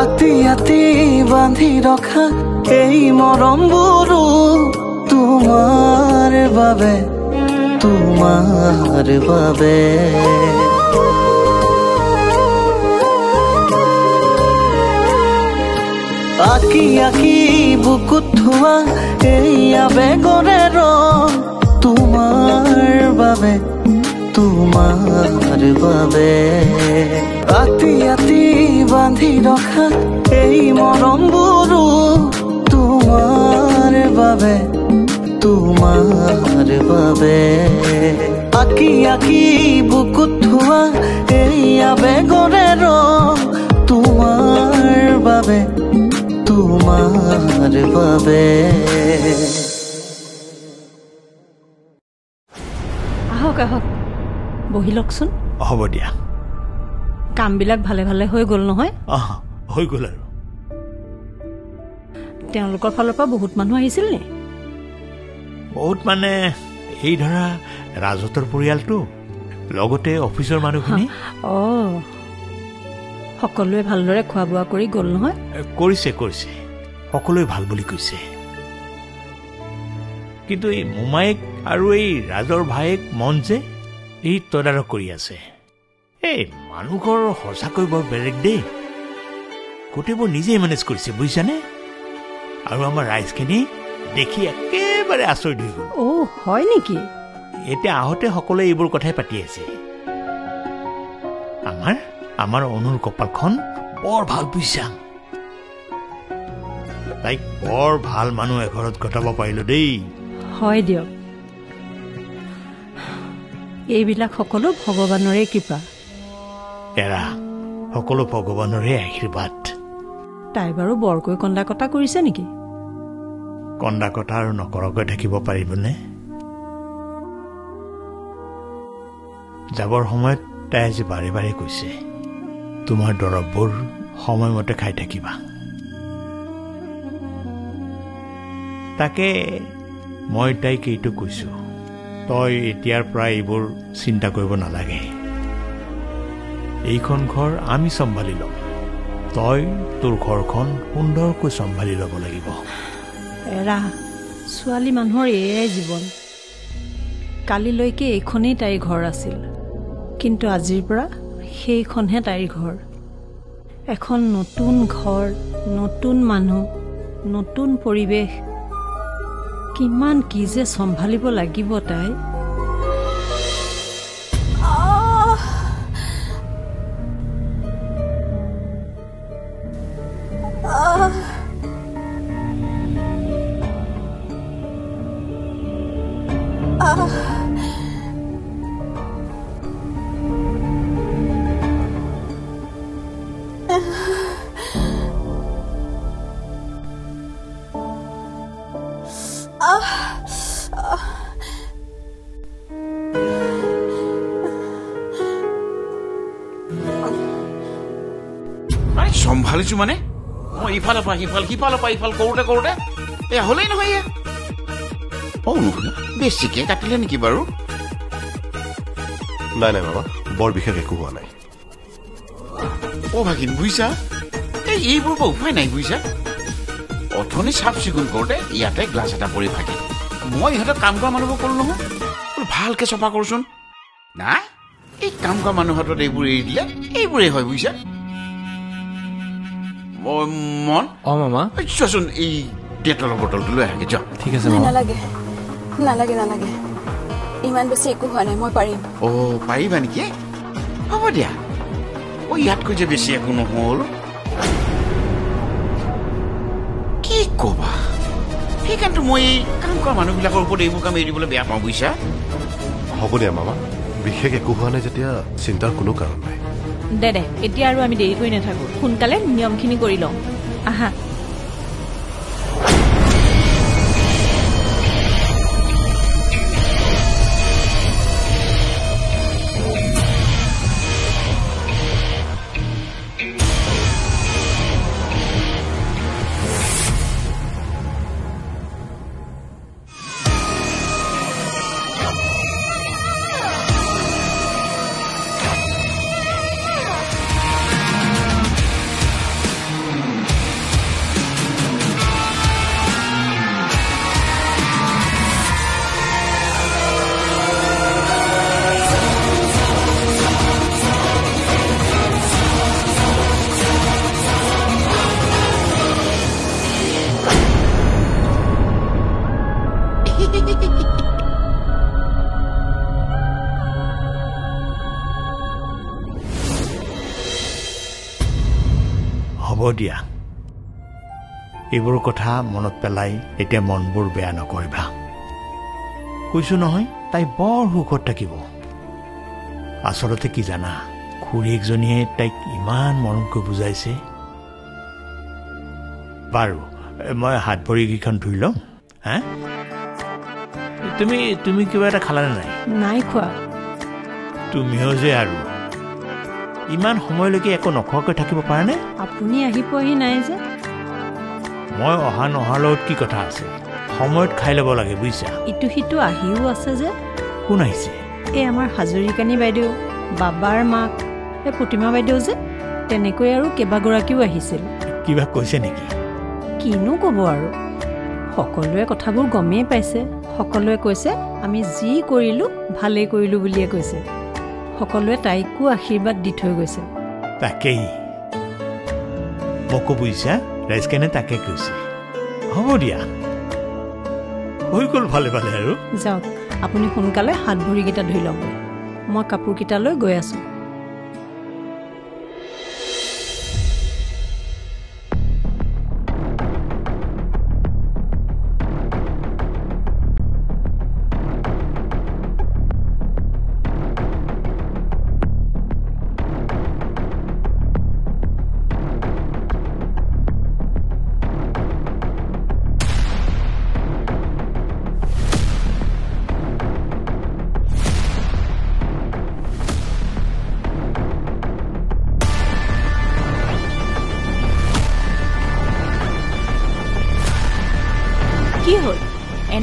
আতি আতি বান্ধি ৰখা এই মৰমবোৰো তোমাৰ বাবে। তোমাৰ বাবে। আঁকি আঁকি বুকুত থোৱা এই আবেগৰে তোমাৰ বাবে তোমাৰ বাবে। আতি আতি বান্ধি ৰখা এই মৰমবোৰো তোমাৰ বাবে। তোমাৰ বাবে। আঁকি আঁকি বুকুত থোৱা এই আবেগৰে ৰং তোমাৰ বাবে তোমাৰ বাবে। আহক আহক বহি লওকচোন। হ'ব দিয়া। কামবিলাক ভালে ভালে হৈ গ'ল নহয়? হৈ গ'ল আৰু। তেওঁলোকৰ ফালৰ পৰা বহুত মানুহ আহিছিল নে? বহুত মানে এই ধৰা ৰাজহঁতৰ পৰিয়ালটো লগতে অফিচৰ মানুহখিনি। অঁ সকলোৱে ভালদৰে খোৱা বোৱা কৰি গ'ল নহয়? কৰিছে কৰিছে। সকলোৱে ভাল বুলি কৈছে। কিন্তু এই মোমায়েক আৰু এই ৰাজৰ ভায়েক মন যে এই তদাৰক কৰি আছে। এই মানুহঘৰ সঁচাকৈ বৰ বেলেগ দেই। গোটেইবোৰ নিজেই মেনেজ কৰিছে বুজিছানে? আৰু আমাৰ ৰাইজখিনি দেখি একেবাৰে আচৰিত হৈ গ'ল। অ' হয় নেকি? এতিয়া আহোঁতে সকলোৱে এইবোৰ কথাই পাতি আছে। আমাৰ আমাৰ অনুৰ কপালখন বৰ ভাল বুজিছা। তাইক বৰ ভাল মানুহ এঘৰত ঘটাব পাৰিলো দেই। হয় দিয়ক। এইবিলাক সকলো ভগৱানৰে কৃপা। এৰা সকলো ভগৱানৰে আশীৰ্বাদ। তাই বাৰু বৰকৈ কন্দা কটা কৰিছে নেকি? কন্দা কটা আৰু নকৰাকৈ থাকিব পাৰিবনে? যাবৰ সময়ত তাই আজি বাৰে বাৰে কৈছে তোমাৰ দৰৱবোৰ সময়মতে খাই থাকিবা। তাকে মই তাইক এইটো কৈছো তই এতিয়াৰ পৰা এইবোৰ চিন্তা কৰিব নালাগে। এইখন ঘৰ আমি চম্ভালি ল'ম। তই তোৰ ঘৰখন সুন্দৰকৈ চম্ভালি ল'ব লাগিব। এৰা ছোৱালী মানুহৰ এয়াই জীৱন। কালিলৈকে এইখনেই তাইৰ ঘৰ আছিল। কিন্তু আজিৰ পৰা সেইখনহে তাইৰ ঘৰ। এখন নতুন ঘৰ নতুন মানুহ নতুন পৰিৱেশ। কিমান কি যে চম্ভালিব লাগিব তাই। চম্ভালিছো মানে? মই ইফালৰ পৰা সিফাল সিফালৰ পৰা ইফাল কৰোঁতে কৰোঁতে। এয়া হ'লেই নহয় এয়া। অ নুশুনা বেছিকে কাটিলে নেকি বাৰু? নাই নাই বাবা বৰ বিশেষ একো হোৱা নাই। অ ভাগিন বুজিছা এই এইবোৰ পৰা উপায় নাই বুজিছা অথনি চাফ চিকুণ কৰোঁতে ইয়াতে গ্লাছ এটা পৰি ভাগিল মই ইহঁতক কাম কৰা মানুহবোৰ ক'লো নহয়। বোলো ভালকে চফা কৰোচোন। নাই এই কাম কৰা মানুহ হাতত এইবোৰ এৰি দিলে এইবোৰেই হয় বুজিছা মন? অঁ মামা। চোৱাচোন এই ডেটলৰ বটলটো লৈ আহেগে যোৱা ঠিক আছে নালাগে নালাগে নালাগে। ইমান বেছি একো হোৱা নাই মই পাৰিম। অ পাৰিবা নেকি? হ'ব দিয়া। অ ইয়াতকৈ যে বেছি একো নহ'ল। কি ক'বা? সেইকাৰণেতো মই এই কাম কৰা মানুহবিলাকৰ ওপৰত এইবোৰ কাম এৰি দিবলৈ বেয়া পাওঁ বুজিছা? হ'ব দিয়া মামা। বিশেষ একো হোৱা নাই যেতিয়া চিন্তাৰ কোনো কাৰণ নাই। দে দে এতিয়া আৰু আমি দেৰি কৰি নাথাকোঁ। সোনকালে নিয়মখিনি কৰি লওঁ। আহা। দিয়া। এইবোৰ কথা মনত পেলাই এতিয়া মনবোৰ বেয়া নকৰিবা। কৈছো নহয় তাই বৰ সুখত থাকিব। আচলতে কি জানা খুৰীয়েকজনীয়ে তাইক ইমান মৰমকৈ বুজাইছে। বাৰু মই হাত ভৰিকেইখন ধুই লওঁ হা? তুমি তুমি কিবা এটা খালানে নাই? নাই খোৱা। তুমিও যে আৰু। ইমান সময়লৈকে একো নোখোৱাকৈ থাকিব পাৰানে? আপুনি আহি পোৱাহি নাই যে। মই অহা নহাৰ লগত কি কথা আছে? সময়ত খাই ল'ব লাগে বুজিছা? ইটো সিটো আহিও আছে যে। কোন আহিছে? এই আমাৰ হাজৰিকানী বাইদেউ বাবাৰ মাক এই প্ৰতিমা বাইদেউ যে। তেনেকৈ আৰু কেইবাগৰাকীও আহিছিল। কিবা কৈছে নেকি? কিনো ক'ব আৰু। সকলোৱে কথাবোৰ গমেই পাইছে। সকলোৱে কৈছে আমি যি কৰিলোঁ ভালেই কৰিলোঁ বুলিয়ে কৈছে। সকলোৱে তাইকো আশীৰ্বাদ দি থৈ গৈছে। তাকেই। মোকো বুজিছা ৰাইজকেনে তাকে কৈছে। হ'ব দিয়া। হৈ গ'ল ভালে ভালে আৰু। যাওক আপুনি সোনকালে হাত ভৰিকেইটা ধুই লওঁগৈ মই কাপোৰকেইটালৈ গৈ আছোঁ।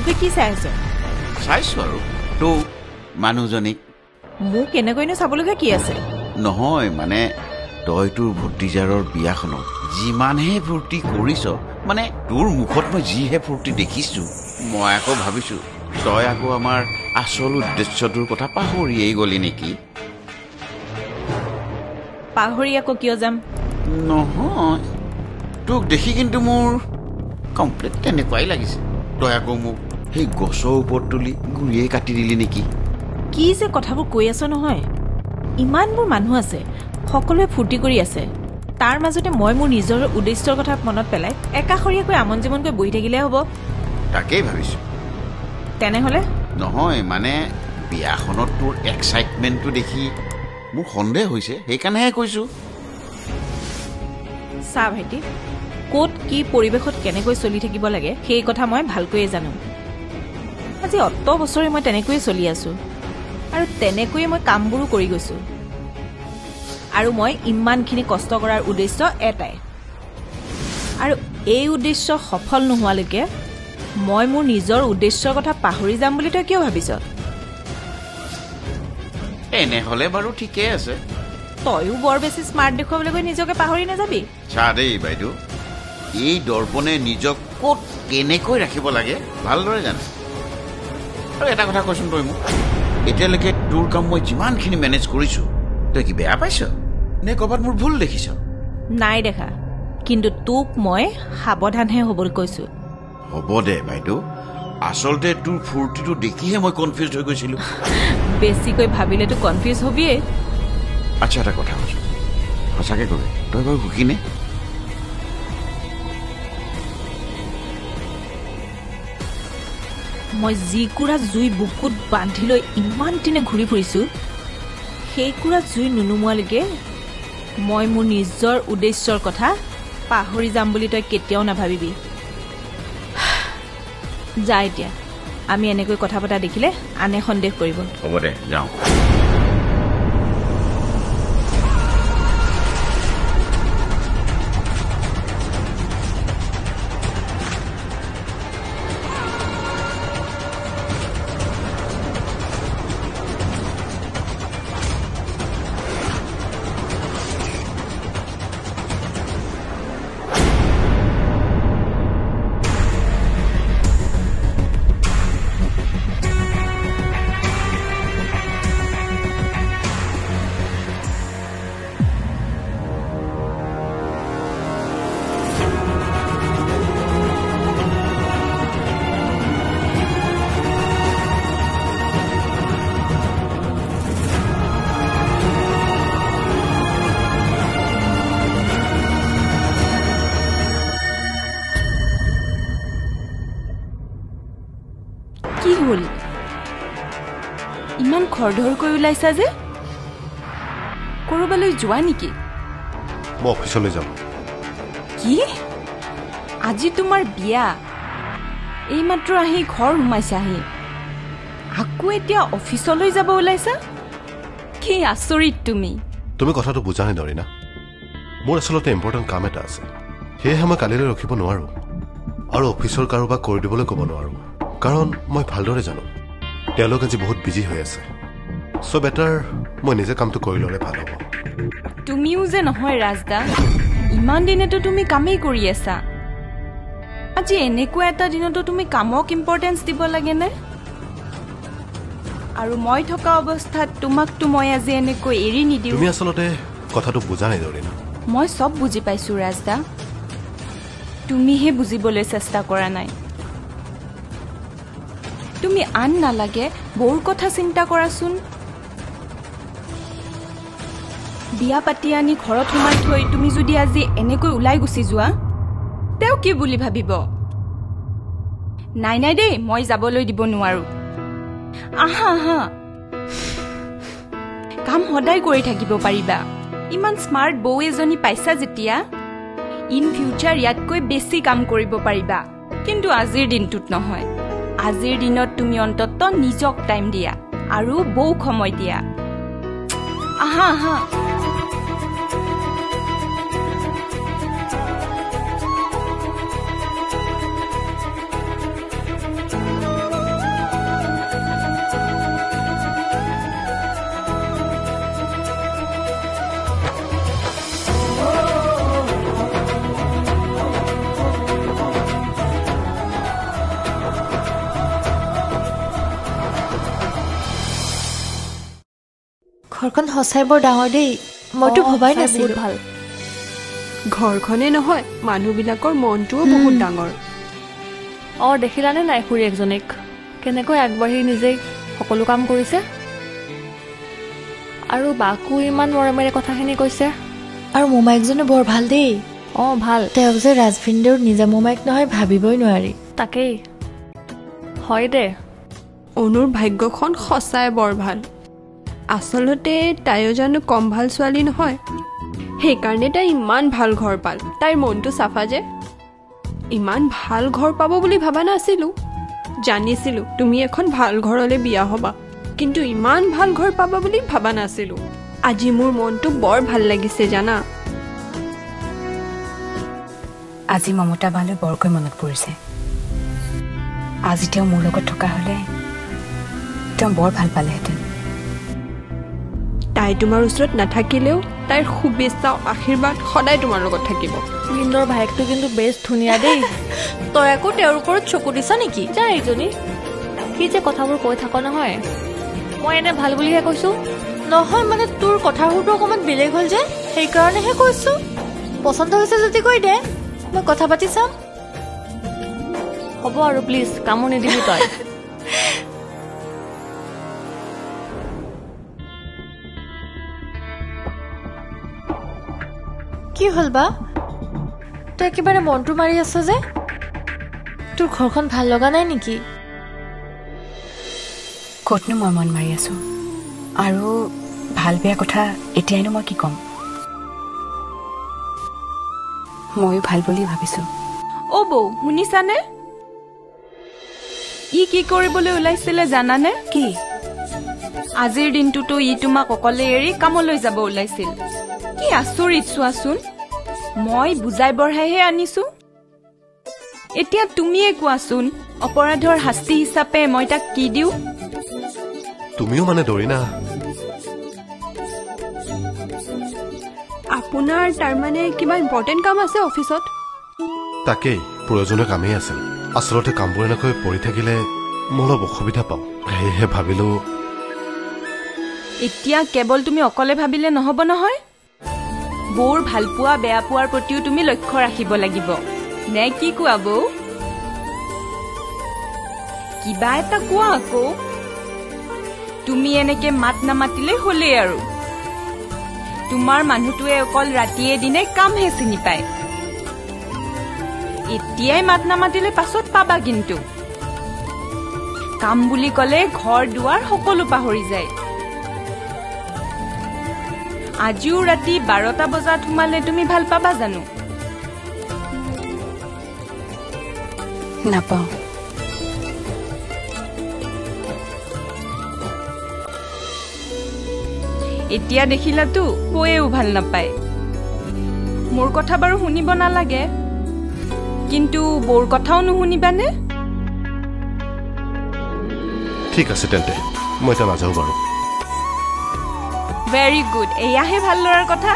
এনেকৈ কি চাই আছ? চাইছো আৰু। তো মানুহজনীক মোক এনেকৈনো চাবলগীয়া কি আছে? নহয় মানে তই তোৰ ভতিজাৰৰ বিয়াখনত যিমানহে ফূৰ্তি কৰিছ মানে তোৰ মুখত মই যিহে ফূৰ্তি দেখিছো মই আকৌ ভাবিছো তই আকৌ আমাৰ আচল উদ্দেশ্যটোৰ কথা পাহৰিয়েই গলি নেকি? পাহৰি আকৌ কিয় যাম? নহয় তোক দেখি কিন্তু মোৰ কমপ্লিট তেনেকুৱাই লাগিছে। তই আকৌ মোক সেই গছৰ ওপৰত তুলি গুৰিয়ে কাটি দিলি নেকি? কি যে কথাবোৰ কৈ আছ নহয়। ইমানবোৰ মানুহ আছে সকলোৱে ফূৰ্তি কৰি আছে। তাৰ মাজতে মই মোৰ নিজৰ উদ্দেশ্যৰ কথা মনত পেলাই একাষৰীয়াকৈ আমন জিমনকৈ বহি থাকিলে হ'ব। তাকেই ভাবিছো। তেনেহ'লে? নহয় মানে বিয়াখনত তোৰ এক্সাইটমেণ্টটো দেখি মোৰ সন্দেহ হৈছে সেইকাৰণেহে কৈছো। চা ভাইটি ক'ত কি পৰিৱেশত কেনেকৈ চলি থাকিব লাগে সেই কথা মই ভালকৈয়ে জানো। আজি অত বছৰে মই তেনেকৈয়ে চলি আছো। আৰু তেনেকৈয়ে মই কামবোৰো কৰি গৈছো। আৰু মই ইমানখিনি কষ্ট কৰাৰ উদ্দেশ্য এটাই। আৰু এই উদ্দেশ্য সফল নোহোৱালৈকে মই মোৰ নিজৰ উদ্দেশ্যৰ কথা পাহৰি যাম বুলি তই কিয় ভাবিছ? এনেহ'লে বাৰু ঠিকেই আছে। তয়ো বৰ বেছি স্মাৰ্ট দেখুৱাবলৈ গৈ নিজকে পাহৰি নাযাবি। চা দেই বাইদেউ এই দৰ্পণে নিজক ক'ত কেনেকৈ ৰাখিব লাগে ভালদৰে জানে। আৰু এটা কথা কচোন তই মোক। এতিয়ালৈকে তোৰ কাম মই যিমানখিনি মেনেজ কৰিছো তই কি বেয়া পাইছ? নে ক'ৰবাত মোৰ ভুল দেখিছ? নাই দেখা কিন্তু তোক মই সাৱধানহে হ'বলৈ কৈছো। হ'ব দে বাইদেউ আচলতে তোৰ ফূৰ্তিটো দেখিহে মই কনফিউজ হৈ গৈছিলো। বেছিকৈ ভাবিলেতো কনফিউজ হবিয়েই আচ্ছা এটা কথা কৈছো। সঁচাকে কবি তই বাৰু সুখীনে মই যিকুৰা জুই বুকুত বান্ধি লৈ ইমান দিনে ঘূৰি ফুৰিছো সেইকুৰা জুই নুনুমোৱালৈকে মই মোৰ নিজৰ উদ্দেশ্যৰ কথা পাহৰি যাম বুলি তই কেতিয়াও নাভাবিবি। যা এতিয়া আমি এনেকৈ কথা পতা দেখিলে আনে সন্দেহ কৰিব। হ'ব দে যাওঁ। ইমান খৰধৰকৈ ওলাইছা যে? ক'ৰবালৈ যোৱা নেকি? মই অফিচলৈ যাম। কি? আজি তোমাৰ বিয়া। এইমাত্ৰ আহি ঘৰ সোমাইছাহি। আকৌ এতিয়া অফিচলৈ যাব ওলাইছা? কি আচৰিত তুমি। তুমি কথাটো বুজা নাই দৰিনা মোৰ আচলতে ইম্পৰ্টেণ্ট কাম এটা আছে। সেয়েহে মই কালিলৈ ৰখিব নোৱাৰোঁ। আৰু অফিচৰ কাৰোবাক কৰি দিবলৈ ক'ব নোৱাৰোঁ। কাৰণ মই ভালদৰে জানো। তেওঁলোক আজি বহুত বিজি হৈ আছে। চ' বেটাৰ মই নিজে কামটো কৰি ল'লে ভাল হ'ব। তুমিও যে নহয় ৰাজদা ইমান দিনেতো তুমি কামেই কৰি আছা। আজি এনেকুৱা এটা দিনতো তুমি কামক ইম্পৰ্টেঞ্চ দিব লাগেনে? আৰু মই থকা অৱস্থাত তোমাকতো মই আজি এনেকৈ এৰি নিদিওঁ। তুমি আচলতে কথাটো বুজা নাই দৰিনা। মই চব বুজি পাইছো ৰাজদা। তুমিহে বুজিবলৈ চেষ্টা কৰা নাই। তুমি আন নালাগে বৌৰ কথা চিন্তা কৰাচোন। বিয়া পাতি আনি ঘৰত সোমাই থৈ তুমি যদি আজি এনেকৈ ওলাই গুচি যোৱা তেওঁ কি বুলি ভাবিব? নাই নাই দেই মই যাবলৈ দিব নোৱাৰো। আহা আহা। কাম সদায় কৰি থাকিব পাৰিবা। ইমান স্মাৰ্ট বৌ এজনী পাইছা যেতিয়া। ইন ফিউচাৰ ইয়াতকৈ বেছি কাম কৰিব পাৰিবা। কিন্তু আজিৰ দিনটোত নহয়। আজিৰ দিনত তুমি অন্তত নিজক টাইম দিয়া আৰু বৌক সময় দিয়া। আহা আহা। ঘৰখন সঁচাই বৰ ডাঙৰ দেই। মইতো ভবাই নাছিলো। ভাল। ঘৰখনে নহয় মানুহবিলাকৰ মনটোও বহুত ডাঙৰ। অঁ দেখিলানে নাই খুৰীয়েকজনীক কেনেকৈ আগবাঢ়ি নিজেই সকলো কাম কৰিছে? আৰু বাকো ইমান মৰমেৰে কথাখিনি কৈছে। আৰু মোমাইকজনো বৰ ভাল দেই। অঁ ভাল। তেওঁক যে ৰাজভিন্দেউৰ নিজা মোমাইক নহয় ভাবিবই নোৱাৰি। তাকেই। হয় দে। অনুৰ ভাগ্যখন সঁচাই বৰ ভাল। আচলতে তাইও জানো কম ভাল ছোৱালী নহয়? সেইকাৰণে তাই ইমান ভাল ঘৰ পাল। তাইৰ মনটো চাফা যে। ইমান ভাল ঘৰ পাব বুলি ভবা নাছিলোঁ। জানিছিলোঁ তুমি এখন ভাল ঘৰলৈ বিয়া হ'বা। কিন্তু ইমান ভাল ঘৰ পাবা বুলি ভবা নাছিলোঁ। আজি মোৰ মনটো বৰ ভাল লাগিছে জানা। আজি মমতা বালৈ বৰকৈ মনত পৰিছে। আজি তেওঁ মোৰ লগত থকা হ'লে তেওঁ বৰ ভাল পালেহেঁতেন। তাই তোমাৰ ওচৰত নাথাকিলেও তাইৰ শুভেচ্ছা আশীৰ্বাদ সদায় তোমাৰ লগত থাকিব। ভিন্দৰ ভায়েকটো কিন্তু বেছ ধুনীয়া দেই। তই আকৌ তেওঁৰ ওপৰত চকু দিছ নেকি? যা এইজনী। সি যে কথাবোৰ কৈ থাক নহয়। মই এনে ভাল বুলিহে কৈছোঁ। নহয় মানে তোৰ কথাবোৰতো অকণমান বেলেগ হ'ল যে। সেইকাৰণেহে কৈছো। পচন্দ হৈছে যদি কৈ দে। মই কথা পাতি চাম। হ'ব আৰু প্লিজ কামো নিদিবি তই। কি হ'ল বা? তই একেবাৰে মনটো মাৰি আছ যে? তোৰ ঘৰখন ভাল লগা নাই নেকি? ক'তনো মই মন মাৰি আছোঁ? আৰু ভাল বেয়া কথা এতিয়াইনো মই কি ক'ম? ময়ো ভাল বুলি ভাবিছোঁ। অ' বৌ শুনিছানে? ই কি কৰিবলৈ ওলাইছিলে জানানে? কি? আজিৰ দিনটোতো ই তোমাক অকলে এৰি কামলৈ যাব ওলাইছিল। আচৰিত চোৱাচোন। মই বুজাই বঢ়াইহে আনিছো। এতিয়া তুমিয়ে কোৱাচোন অপৰাধৰ শাস্তি হিচাপে মই তাক কি দিওঁ? তুমিও মানে দৰিনা। আপোনাৰ তাৰমানে কিবা ইম্পৰ্টেণ্ট কাম আছে অফিচত? তাকেই প্ৰয়োজনীয় কামেই আছিল আচলতে কামবোৰ এনেকৈ পৰি থাকিলে মই অলপ অসুবিধা পাওঁ। সেয়েহে ভাবিলো এতিয়া কেৱল তুমি অকলে ভাবিলে নহ'ব নহয়? বৌৰ ভালপোৱা বেয়া পোৱাৰ প্ৰতিও তুমি লক্ষ্য ৰাখিব লাগিব। নে কি কোৱা বৌ? কিবা এটা কোৱা আকৌ। তুমি এনেকে মাত নামাতিলে হ'লেই আৰু। তোমাৰ মানুহটোৱে অকল ৰাতিয়ে দিনে কামহে চিনি পায়। এতিয়াই মাত নামাতিলে পাছত পাবা কিন্তু। কাম বুলি ক'লে ঘৰ দুৱাৰ সকলো পাহৰি যায়। আজিও ৰাতি বাৰটা বজাত সোমালে তুমি ভাল পাবা জানো? নাপাওঁ। এতিয়া দেখিলাতো বৌয়েও ভাল নাপায়। মোৰ কথা বাৰু শুনিব নালাগে। কিন্তু বৌৰ কথাও নুশুনিবানে? ঠিক আছে তেন্তে মই এতিয়া নাযাওঁ বাৰু। ভেৰি গুড এয়াহে ভাল ল'ৰাৰ কথা?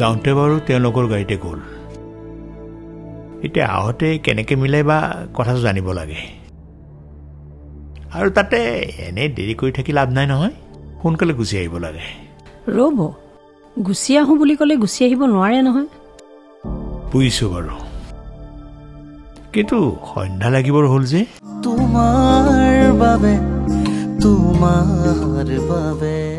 যাওঁতে বাৰু তেওঁলোকৰ গাড়ীতে গ'ল। এতিয়া আহোঁতে কেনেকৈ মিলাই বা কথাটো জানিব লাগে। আৰু তাতে এনেই দেৰি কৰি থাকি লাভ নাই নহয় সোনকালে গুচি আহিব লাগে। ৰ'ব গুচি আহোঁ বুলি ক'লে গুচি আহিব নোৱাৰে নহয়। বুজিছোঁ বাৰু। কিন্তু সন্ধ্যা লাগিবৰ হ'ল যে। তোমাৰ বাবে তোমাৰ বাবে।